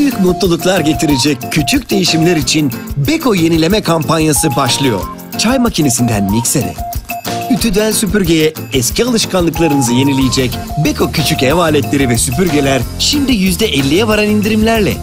büyük mutluluklar getirecek küçük değişimler için Beko yenileme kampanyası başlıyor. Çay makinesinden miksere, ütüden süpürgeye eski alışkanlıklarınızı yenileyecek Beko küçük ev aletleri ve süpürgeler şimdi %50'ye varan indirimlerle